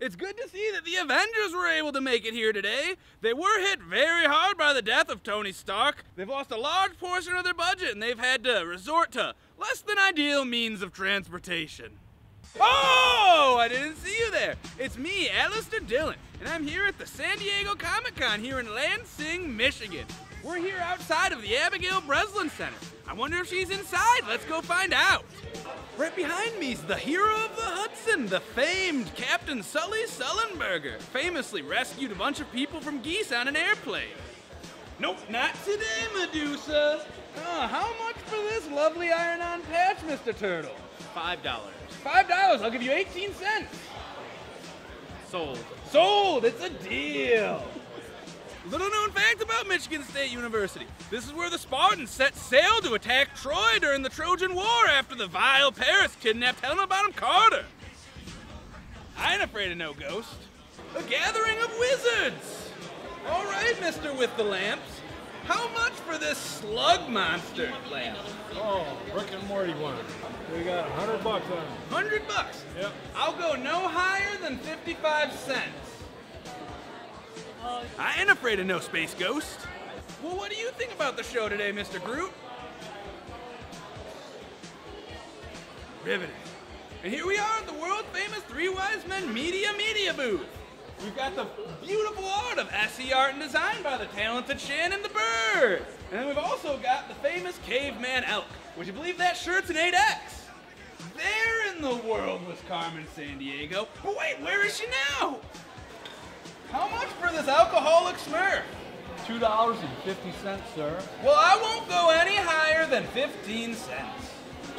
It's good to see that the Avengers were able to make it here today. They were hit very hard by the death of Tony Stark. They've lost a large portion of their budget and they've had to resort to less than ideal means of transportation. Oh, I didn't see you there. It's me, Allistair Dylan, and I'm here at the San Diego Comic Con here in Lansing, Michigan. We're here outside of the Abigail Breslin Center. I wonder if she's inside. Let's go find out. Right behind me is the hero of the Hudson, the famed Captain Sully Sullenberger. Famously rescued a bunch of people from geese on an airplane. Nope, not today, Medusa. Oh, how much for this lovely iron-on patch, Mr. Turtle? Five dollars. Five dollars. I'll give you 18 cents. Sold. Sold. It's a deal. Little known fact about Michigan State University. This is where the Spartans set sail to attack Troy during the Trojan War after the vile Paris kidnapped Helena Bonham Carter. I ain't afraid of no ghost. A gathering of wizards. All right, mister with the lamps. How much for this slug monster lamp? Oh, Rick and Morty one. We got a hundred bucks on it. 100 bucks. Yep. I'll go no higher than 55 cents. I ain't afraid of no space ghost. Well, what do you think about the show today, Mr. Groot? Riveting. And here we are at the world famous Three Wise Men Media Media booth. We've got the beautiful art of SE Art and Design by the talented Shannon the Bird. And then we've also got the famous Caveman Elk. Would you believe that shirt's an 8X? There in the world was Carmen Sandiego. But wait, where is she now? This alcoholic smurf? Two dollars and fifty cents, sir. Well, I won't go any higher than 15 cents.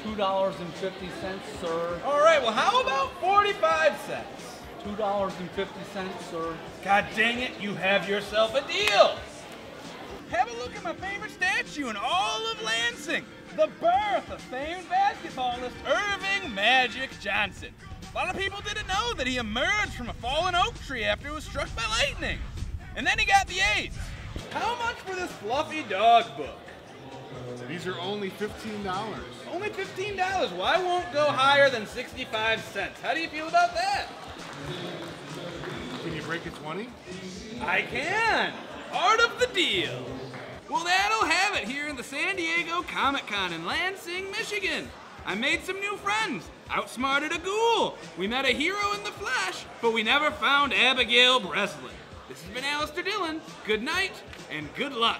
Two dollars and fifty cents, sir. All right, well, how about 45 cents? Two dollars and fifty cents, sir. God dang it, you have yourself a deal. Have a look at my favorite statue in all of Lansing. The birth of famed basketballist Earvin Magic Johnson. A lot of people didn't know that he emerged from a fallen oak tree after it was struck by lightning. And then he got the ace. How much for this fluffy dog book? These are only fifteen dollars. Only $15. Well, I won't go higher than 65 cents. How do you feel about that? Can you break a twenty? I can. Part of the deal. Well, that'll have it here in the San Diego Comic Con in Lansing, Michigan. I made some new friends, outsmarted a ghoul. We met a hero in the flesh, but we never found Abigail Breslin. This has been Allistair Dylan. Good night and good luck.